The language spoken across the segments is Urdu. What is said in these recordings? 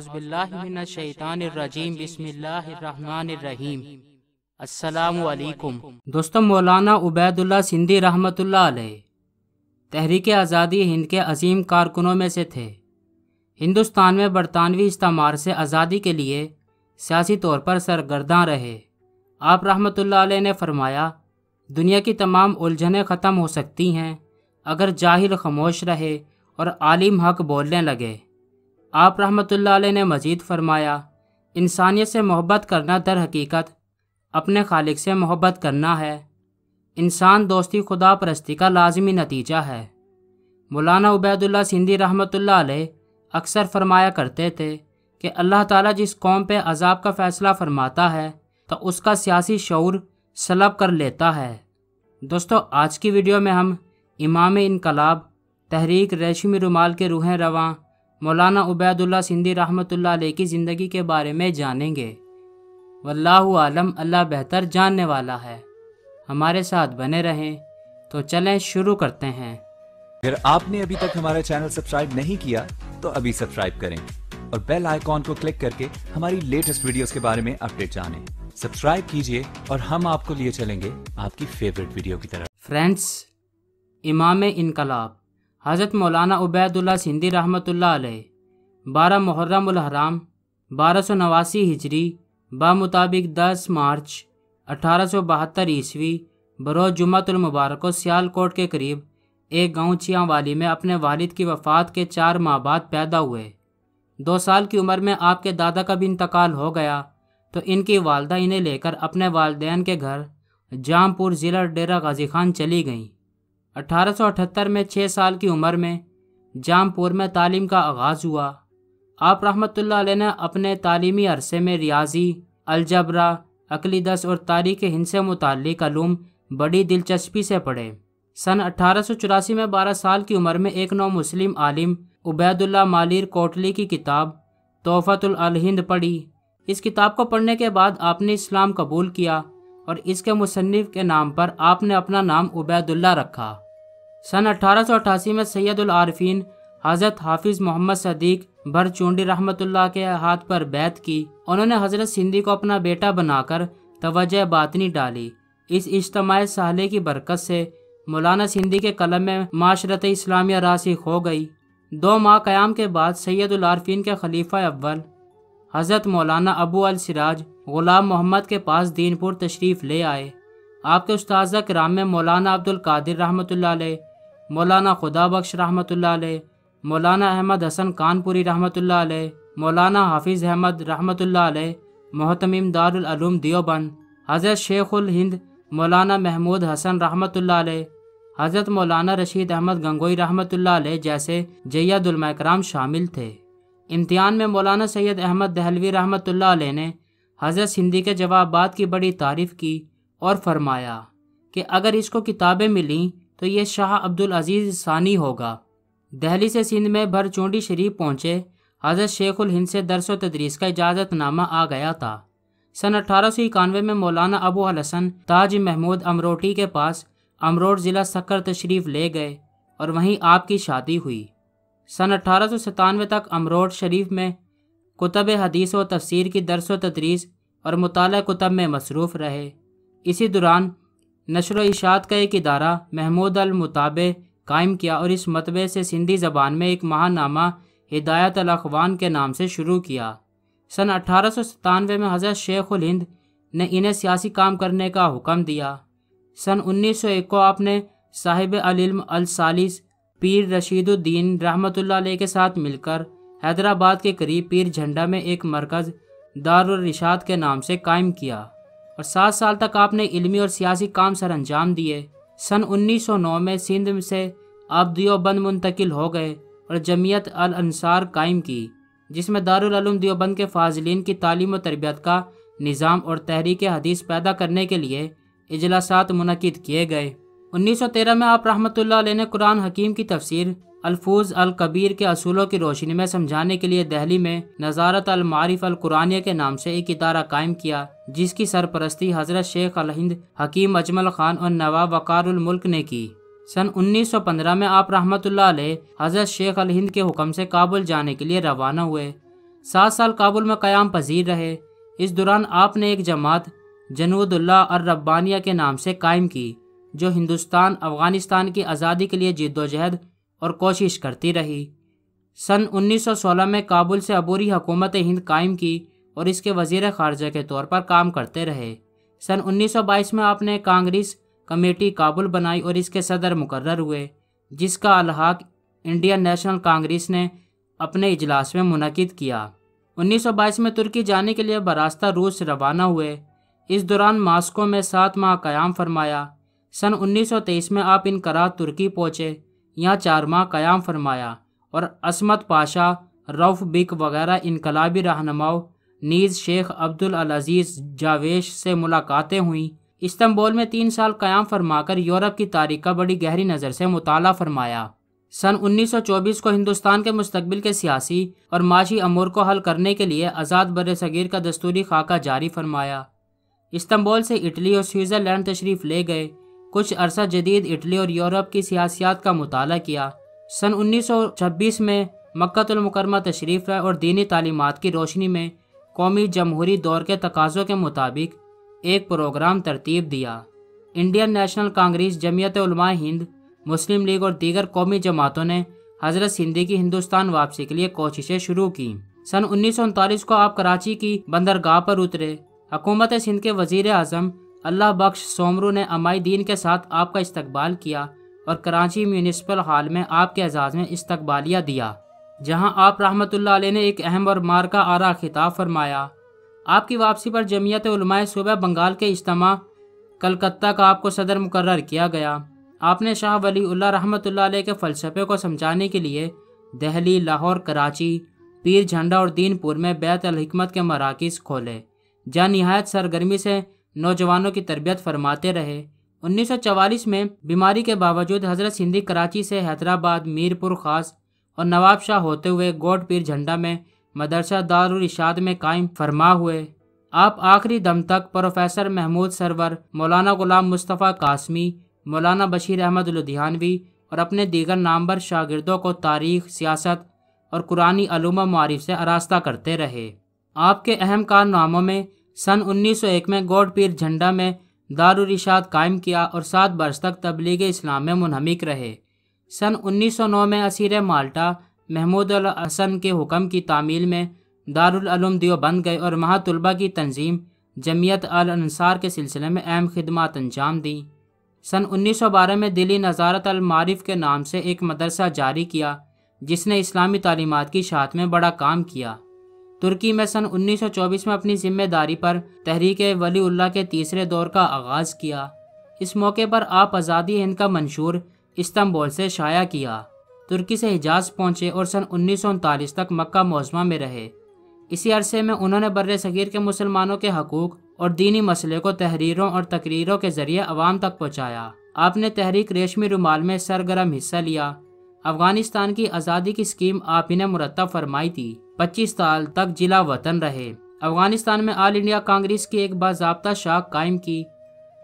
اعوذ باللہ من الشیطان الرجیم، بسم اللہ الرحمن الرحیم. السلام علیکم. دوستو، مولانا عبید اللہ سندھی رحمۃ اللہ علیہ تحریک آزادی ہند کے عظیم کارکنوں میں سے تھے۔ ہندوستان میں برطانوی استعمار سے آزادی کے لیے سیاسی طور پر سرگرداں رہے۔ آپ رحمۃ اللہ علیہ نے فرمایا، دنیا کی تمام الجھنیں ختم ہو سکتی ہیں اگر جاہل خاموش رہے اور عالم حق بولنے لگے۔ آپ رحمۃ اللہ علیہ نے مزید فرمایا، انسانیت سے محبت کرنا در حقیقت اپنے خالق سے محبت کرنا ہے۔ انسان دوستی خدا پرستی کا لازمی نتیجہ ہے۔ مولانا عبید اللہ سندھی رحمۃ اللہ علیہ اکثر فرمایا کرتے تھے کہ اللہ تعالیٰ جس قوم پہ عذاب کا فیصلہ فرماتا ہے، تو اس کا سیاسی شعور سلب کر لیتا ہے۔ دوستو، آج کی ویڈیو میں ہم امام انقلاب، تحریک ریشمی رومال کے روحیں رواں مولانا عبید اللہ سندھی رحمۃ اللہ علیہ کی زندگی کے بارے میں جانیں گے۔ واللہ عالم اللہ بہتر جاننے والا ہے۔ ہمارے ساتھ بنے رہیں۔ تو چلیں شروع کرتے ہیں۔ اگر آپ نے ابھی تک ہمارا چینل سبسکرائب نہیں کیا تو ابھی سبسکرائب کریں۔ اور بیل آئیکن کو کلک کر کے ہماری لیٹسٹ ویڈیوز کے بارے میں اپڈیٹ جانیں۔ سبسکرائب کیجیے اور ہم آپ کو لیے چلیں گے آپ کی فیوریٹ ویڈیو کی طرف۔ فرینڈس امام انقلاب۔ حضرت مولانا عبید اللہ سندھی رحمۃ اللہ علیہ، بارہ محرم الحرام بارہ سو نواسی ہجری بامطابق دس مارچ، اٹھارہ سو بہتر عیسوی، بروز جمعۃ المبارک و سیال کوٹ کے قریب ایک گاؤں چیاں والی میں اپنے والد کی وفات کے چار ماہ بعد پیدا ہوئے۔ دو سال کی عمر میں آپ کے دادا کا بھی انتقال ہو گیا، تو ان کی والدہ انہیں لے کر اپنے والدین کے گھر جام پور ضلع ڈیرہ غازی خان چلی گئیں۔ اٹھارہ سو اٹھتر میں چھ سال کی عمر میں جام پور میں تعلیم کا آغاز ہوا۔ آپ رحمۃ اللہ علیہ نے اپنے تعلیمی عرصے میں ریاضی، الجبرا عقلیدس اور تاریخ ہند سے متعلق علوم بڑی دلچسپی سے پڑھے۔ سن اٹھارہ سو چوراسی میں بارہ سال کی عمر میں ایک نو مسلم عالم عبید اللہ مالیر کوٹلی کی کتاب تحفت الہند پڑھی۔ اس کتاب کو پڑھنے کے بعد آپ نے اسلام قبول کیا اور اس کے مصنف کے نام پر آپ نے اپنا نام عبید اللہ رکھا۔ سن اٹھارہ سو اٹھاسی میں سید العارفین حضرت حافظ محمد صدیق بھر چونڈی رحمۃ اللہ کے ہاتھ پر بیت کی۔ انہوں نے حضرت سندھی کو اپنا بیٹا بنا کر توجہ باطنی ڈالی۔ اس اجتماعی سالے کی برکت سے مولانا سندھی کے قلم میں معاشرت اسلامیہ راسخ ہو گئی۔ دو ماہ قیام کے بعد سید العارفین کے خلیفہ اول حضرت مولانا ابو السراج غلام محمد کے پاس دین پور تشریف لے آئے۔ آپ کے استاذہ کرام میں مولانا عبد القادر رحمۃ اللہ علیہ مولانا خدا بخش رحمۃ اللہ علیہ، مولانا احمد حسن کانپوری رحمۃ اللہ علیہ، مولانا حافظ احمد رحمۃ اللہ علیہ محتمیم دارالعلوم دیوبند، حضرت شیخ الہند مولانا محمود حسن رحمۃ اللہ علیہ، حضرت مولانا رشید احمد گنگوئی رحمۃ اللہ علیہ جیسے جید المکرام شامل تھے۔ امتحان میں مولانا سید احمد دہلوی رحمۃ اللہ علیہ نے حضرت سندھی کے جوابات کی بڑی تعریف کی اور فرمایا کہ اگر اس کو کتابیں ملیں تو یہ شاہ عبدالعزیز ثانی ہوگا۔ دہلی سے سندھ میں بھر چونڈی شریف پہنچے، حضرت شیخ الہند سے درس و تدریس کا اجازت نامہ آ گیا تھا۔ سن اٹھارہ سو اکانوے میں مولانا ابو الحسن تاج محمود امروٹی کے پاس امروٹ ضلع سکر تشریف لے گئے اور وہیں آپ کی شادی ہوئی۔ سن اٹھارہ سو ستانوے تک امروٹ شریف میں کتب حدیث و تفسیر کی درس و تدریس اور مطالعہ کتب میں مصروف رہے۔ اسی دوران نشر و اشاعت کا ایک ادارہ محمود المطابع قائم کیا اور اس مطبع سے سندھی زبان میں ایک ماہ نامہ ہدایت الاخوان کے نام سے شروع کیا۔ سن اٹھارہ سو ستانوے میں حضرت شیخ الہند نے انہیں سیاسی کام کرنے کا حکم دیا۔ سن انیس سو ایک کو آپ نے صاحب علم السالس پیر رشید الدین رحمۃ اللہ علیہ کے ساتھ مل کر حیدرآباد کے قریب پیر جھنڈا میں ایک مرکز دار الرشاد کے نام سے قائم کیا۔ اور سات سال تک آپ نے علمی اور سیاسی کام سر انجام دیے۔ سن انیس سو نو میں سندھ سے آپ دیوبند منتقل ہو گئے اور جمعیت الانصار قائم کی، جس میں دارالعلوم دیوبند کے فاضلین کی تعلیم و تربیت کا نظام اور تحریک حدیث پیدا کرنے کے لیے اجلاسات منعقد کیے گئے۔ انیس سو تیرہ میں آپ رحمۃ اللہ علیہ نے قرآن حکیم کی تفسیر الفوظ الکبیر کے اصولوں کی روشنی میں سمجھانے کے لیے دہلی میں نظارت المعارف القرآنیہ کے نام سے ایک ادارہ قائم کیا، جس کی سرپرستی حضرت شیخ الہند، حکیم اجمل خان اور نواب وقار الملک نے کی۔ سن انیس سو پندرہ میں آپ رحمۃ اللہ علیہ حضرت شیخ الہند کے حکم سے کابل جانے کے لیے روانہ ہوئے۔ سات سال کابل میں قیام پذیر رہے۔ اس دوران آپ نے ایک جماعت، جنود اللہ اور ربانیہ کے نام سے قائم کی، جو ہندوستان، افغانستان کی آزادی کے لیے جد و جہد اور کوشش کرتی رہی۔ سن انیس سو سولہ میں کابل سے عبوری حکومت ہند قائم کی اور اس کے وزیر خارجہ کے طور پر کام کرتے رہے۔ سن انیس سو بائیس میں آپ نے کانگریس کمیٹی کابل بنائی اور اس کے صدر مقرر ہوئے، جس کا الحاق انڈین نیشنل کانگریس نے اپنے اجلاس میں منعقد کیا۔ انیس سو بائیس میں ترکی جانے کے لیے براستہ روس روانہ ہوئے۔ اس دوران ماسکو میں سات ماہ قیام فرمایا۔ سن انیس سو تیئیس میں آپ انقرا ترکی پہنچے۔ یہاں چار ماہ قیام فرمایا اور عصمت پاشا روف بک وغیرہ انقلابی رہنماؤں نیز شیخ عبدالعزیز جاویش سے ملاقاتیں ہوئیں۔ استنبول میں تین سال قیام فرما کر یورپ کی تاریخ کا بڑی گہری نظر سے مطالعہ فرمایا۔ سن انیس سو چوبیس کو ہندوستان کے مستقبل کے سیاسی اور معاشی امور کو حل کرنے کے لیے آزاد بر صغیر کا دستوری خاکہ جاری فرمایا۔ استنبول سے اٹلی اور سوئٹزرلینڈ تشریف لے گئے۔ کچھ عرصہ جدید اٹلی اور یورپ کی سیاسیات کا مطالعہ کیا۔ سن انیس سو چھبیس میں مکہ المکرمہ تشریف لائے اور دینی تعلیمات کی روشنی میں قومی جمہوری دور کے تقاضوں کے مطابق ایک پروگرام ترتیب دیا۔ انڈین نیشنل کانگریس، جمعیت علماء ہند، مسلم لیگ اور دیگر قومی جماعتوں نے حضرت سندھی کی ہندوستان واپسی کے لیے کوششیں شروع کی سن انیس سو انتالیس کو آپ کراچی کی بندرگاہ پر اترے۔ حکومت سندھ کے وزیر اعظم اللہ بخش سومرو نے امائی دین کے ساتھ آپ کا استقبال کیا اور کراچی میونسپل ہال میں آپ کے اعزاز میں استقبالیہ دیا، جہاں آپ رحمۃ اللہ علیہ نے ایک اہم اور مار کا آرا خطاب فرمایا۔ آپ کی واپسی پر جمعیت علماء صوبہ بنگال کے اجتماع کلکتہ کا آپ کو صدر مقرر کیا گیا۔ آپ نے شاہ ولی اللہ رحمۃ اللہ علیہ کے فلسفے کو سمجھانے کے لیے دہلی، لاہور، کراچی، پیر جھنڈا اور دین پور میں بیت الحکمت کے مراکز کھولے۔ جہاں نہایت سرگرمی سے نوجوانوں کی تربیت فرماتے رہے۔ انیس سو چوالیس میں بیماری کے باوجود حضرت سندھی کراچی سے حیدرآباد میر پور خاص اور نواب شاہ ہوتے ہوئے گوڈ پیر جھنڈا میں مدرسہ دارالرشاد میں قائم فرما ہوئے۔ آپ آخری دم تک پروفیسر محمود سرور، مولانا غلام مصطفیٰ قاسمی، مولانا بشیر احمد لدھیانوی اور اپنے دیگر نامبر شاگردوں کو تاریخ، سیاست اور قرآن علوم و معارف سے آراستہ کرتے رہے۔ آپ کے اہم کارناموں میں سن انیس سو ایک میں گوڈ پیر جھنڈا میں دارالرشاد قائم کیا اور سات برس تک تبلیغ اسلام میں منہمک رہے۔ سن انیس سو نو میں اسیر مالٹا محمود الحسن کے حکم کی تعمیل میں دارالعلوم دیو بن گئے اور مہا طلبہ کی تنظیم جمعیت الانصار کے سلسلے میں اہم خدمات انجام دیں۔ سن انیس سو بارہ میں دلی نظارت المعارف کے نام سے ایک مدرسہ جاری کیا، جس نے اسلامی تعلیمات کی شاعت میں بڑا کام کیا۔ ترکی میں سن انیس سو چوبیس میں اپنی ذمہ داری پر تحریک ولی اللہ کے تیسرے دور کا آغاز کیا۔ اس موقع پر آپ آزادی ہند کا منشور استنبول سے شائع کیا۔ ترکی سے حجاز پہنچے اور سن انیس سو انتالیس تک مکہ موزمہ میں رہے۔ اسی عرصے میں انہوں نے بر صغیر کے مسلمانوں کے حقوق اور دینی مسئلے کو تحریروں اور تقریروں کے ذریعے عوام تک پہنچایا۔ آپ نے تحریک ریشمی رومال میں سرگرم حصہ لیا۔ افغانستان کی آزادی کی اسکیم آپ ہی نے مرتب فرمائی تھی۔ پچیس سال تک جلا وطن رہے۔ افغانستان میں آل انڈیا کانگریس کی ایک باضابطہ شاخ قائم کی۔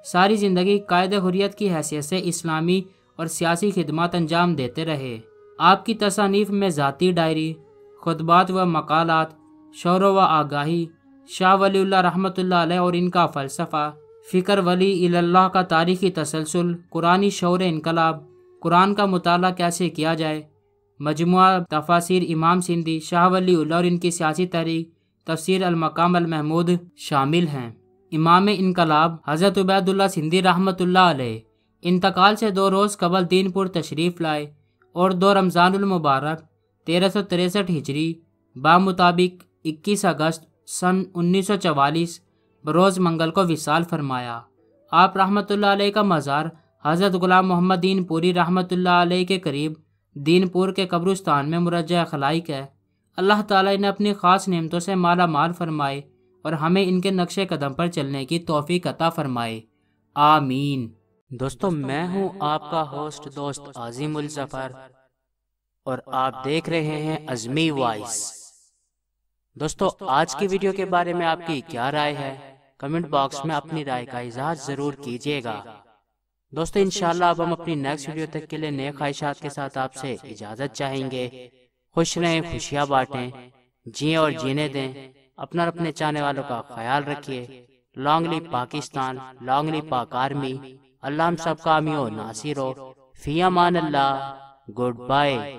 ساری زندگی قائد حریت کی حیثیت سے اسلامی اور سیاسی خدمات انجام دیتے رہے۔ آپ کی تصانیف میں ذاتی ڈائری، خطبات و مقالات، شور و آگاہی، شاہ ولی اللہ رحمۃ اللہ علیہ اور ان کا فلسفہ، فکر ولی اللہ کا تاریخی تسلسل قرآن شعور انقلاب قرآن کا مطالعہ کیسے کیا جائے؟ مجموعہ تفاصیر امام سندھی، شاہ ولی اللہ اور ان کی سیاسی تحریک تفسیر المقام المحمود شامل ہیں۔ امام انقلاب، حضرت عبید اللہ سندھی رحمۃ اللہ علیہ، انتقال سے دو روز قبل دین پور تشریف لائے اور دو رمضان المبارک، تیرہ سو تریسٹھ ہجری بامطابق اکیس اگست سن انیس سو چوالیس، بروز منگل کو وصال فرمایا۔ آپ رحمۃ اللہ علیہ کا مزار حضرت غلام محمد دین پوری رحمۃ اللہ علیہ کے قریب دین پور کے قبرستان میں مرجع خلائق ہے۔ اللہ تعالیٰ نے اپنی خاص نعمتوں سے مالا مال فرمائے اور ہمیں ان کے نقش قدم پر چلنے کی توفیق عطا فرمائے۔ آمین۔ دوستو، میں ہوں آپ کا ہوسٹ دوست عظیم الظفر اور آپ دیکھ رہے ہیں ازمی وائس دوستو، آج کی ویڈیو کے بارے میں آپ کی کیا رائے ہے؟ کمنٹ باکس میں اپنی رائے کا اظہار ضرور کیجیے گا۔ دوستو، انشاءاللہ اب ہم اپنی نیکس ویڈیو تک کے لیے نئے خواہشات کے ساتھ آپ سے اجازت چاہیں گے۔ خوش رہیں، خوشیاں بانٹیں، جئیں اور جینے دیں۔ اپنا اور اپنے چاہنے والوں کا خیال رکھیے۔ لانگ لی پاکستان لانگ لی پاک آرمی اللہ ہم سب کا امی و ناصر ہو۔ فی امان اللہ۔ گڈ بائے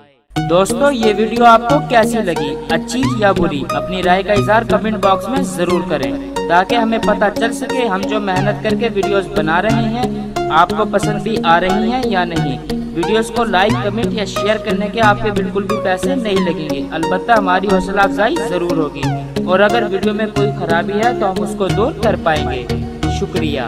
دوستو، یہ ویڈیو آپ کو کیسی لگی؟ اچھی یا بری؟ اپنی رائے کا اظہار کمنٹ باکس میں ضرور کریں تاکہ ہمیں پتہ چل سکے ہم جو محنت کر کے ویڈیوز بنا رہے ہیں۔ آپ کو پسند بھی آ رہی ہیں یا نہیں؟ ویڈیوز کو لائک، کمنٹ یا شیئر کرنے کے آپ کے بالکل بھی پیسے نہیں لگیں گے۔ البتہ ہماری حوصلہ افزائی ضرور ہوگی۔ اور اگر ویڈیو میں کوئی خرابی ہے تو ہم اس کو دور کر پائیں گے۔ شکریہ۔